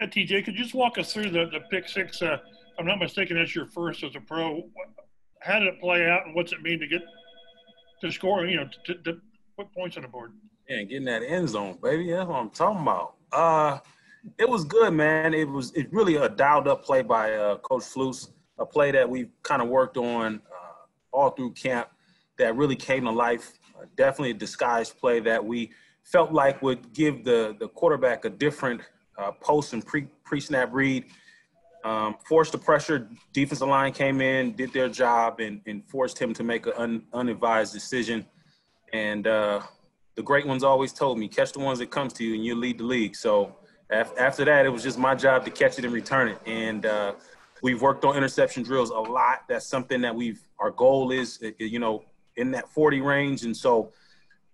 Yeah, TJ, could you just walk us through the, the pick six? Uh, I'm not mistaken, that's your first as a pro. How did it play out, and what's it mean to get to score? You know, to, to put points on the board. Yeah, and getting that end zone, baby. That's what I'm talking about. Uh, it was good, man. It was it really a dialed up play by uh, Coach Flus, a play that we've kind of worked on uh, all through camp that really came to life. Uh, definitely a disguised play that we felt like would give the the quarterback a different uh, post and pre pre snap read. Um, forced the pressure. Defensive line came in, did their job, and, and forced him to make an un, unadvised decision. And uh, the great ones always told me, catch the ones that comes to you, and you lead the league. So after that, it was just my job to catch it and return it. And uh, we've worked on interception drills a lot. That's something that we've our goal is, you know, in that 40 range. And so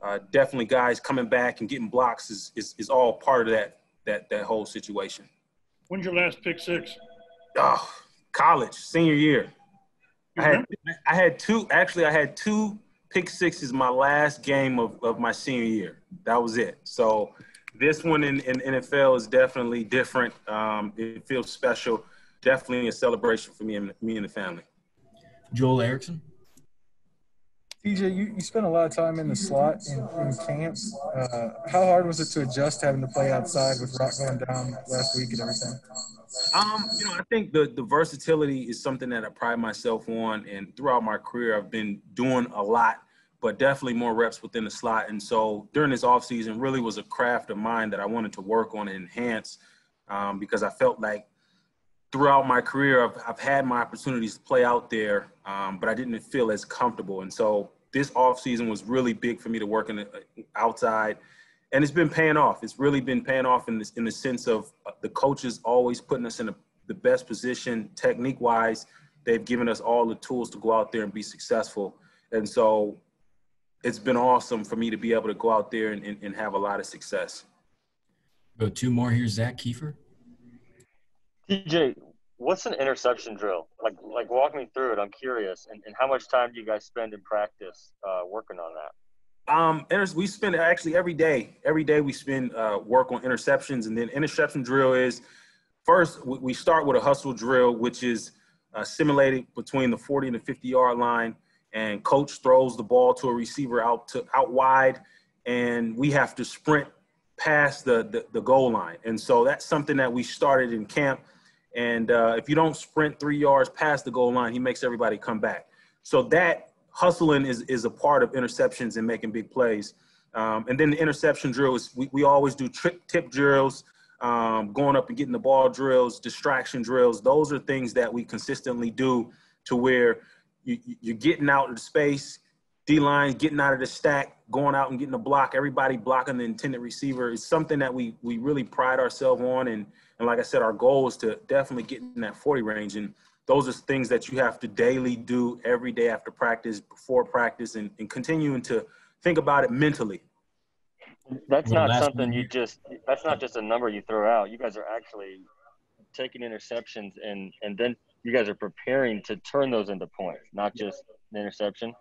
uh, definitely guys coming back and getting blocks is, is, is all part of that that that whole situation. When's your last pick six? Oh, college, senior year. I had I had two actually I had two pick sixes my last game of, of my senior year. That was it. So this one in, in NFL is definitely different. Um, it feels special. Definitely a celebration for me and me and the family. Joel Erickson. TJ, you, you spent a lot of time in the slot in, in camp. Uh, how hard was it to adjust having to play outside with Rock going down last week and everything? Um, you know, I think the the versatility is something that I pride myself on, and throughout my career, I've been doing a lot, but definitely more reps within the slot. And so during this off season, really was a craft of mine that I wanted to work on and enhance, um, because I felt like throughout my career, I've, I've had my opportunities to play out there, um, but I didn't feel as comfortable. And so this off season was really big for me to work in the, outside and it's been paying off. It's really been paying off in this in the sense of uh, the coaches always putting us in a, the best position technique wise. They've given us all the tools to go out there and be successful, and so it's been awesome for me to be able to go out there and, and, and have a lot of success. Go two more here, Zak Keefer. TJ, what's an interception drill? Like, like walk me through it. I'm curious. And, and how much time do you guys spend in practice uh, working on that? Um, we spend actually every day. Every day we spend uh, work on interceptions, and then interception drill is first we start with a hustle drill, which is uh, simulated between the 40 and the 50 yard line, and coach throws the ball to a receiver out to out wide, and we have to sprint past the the, the goal line. And so that's something that we started in camp. And uh, if you don't sprint three yards past the goal line, he makes everybody come back. So that hustling is, is a part of interceptions and making big plays. Um, and then the interception drills, we, we always do trick tip drills, um, going up and getting the ball drills, distraction drills. Those are things that we consistently do to where you, you're getting out of space, D line getting out of the stack, going out and getting a block, everybody blocking the intended receiver is something that we we really pride ourselves on. And and like I said, our goal is to definitely get in that 40 range. And those are things that you have to daily do every day after practice, before practice, and, and continuing to think about it mentally. That's not something you just. That's not just a number you throw out. You guys are actually taking interceptions, and and then you guys are preparing to turn those into points, not just an interception.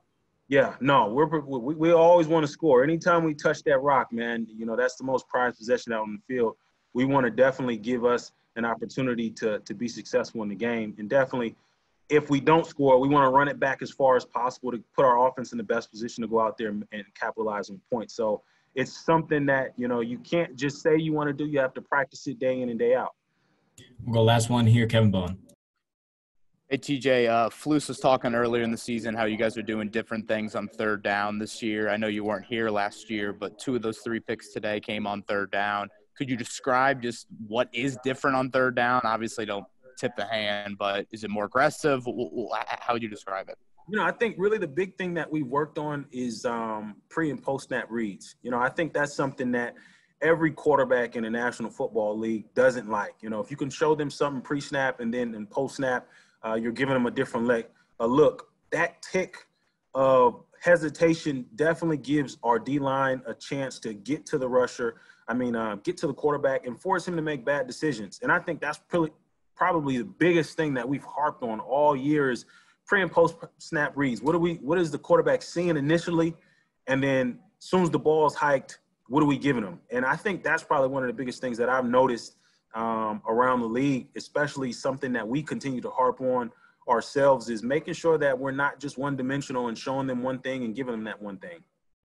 Yeah, no, we're we, we always want to score. Anytime we touch that rock, man, you know that's the most prized possession out on the field. We want to definitely give us an opportunity to to be successful in the game. And definitely, if we don't score, we want to run it back as far as possible to put our offense in the best position to go out there and, and capitalize on points. So it's something that you know you can't just say you want to do. You have to practice it day in and day out. We'll go last one here, Kevin Bowen. Hey TJ, uh, Flus was talking earlier in the season how you guys are doing different things on third down this year. I know you weren't here last year, but two of those three picks today came on third down. Could you describe just what is different on third down? Obviously, don't tip the hand, but is it more aggressive? How would you describe it? You know, I think really the big thing that we've worked on is um, pre and post snap reads. You know, I think that's something that every quarterback in the National Football League doesn't like. You know, if you can show them something pre snap and then in post snap, uh, you're giving them a different leg, a look. That tick of hesitation definitely gives our D line a chance to get to the rusher I mean, uh, get to the quarterback and force him to make bad decisions. And I think that's probably probably the biggest thing that we've harped on all year is pre and post snap reads. What are we? What is the quarterback seeing initially, and then as soon as the ball is hiked, what are we giving them? And I think that's probably one of the biggest things that I've noticed um, around the league, especially something that we continue to harp on ourselves is making sure that we're not just one dimensional and showing them one thing and giving them that one thing.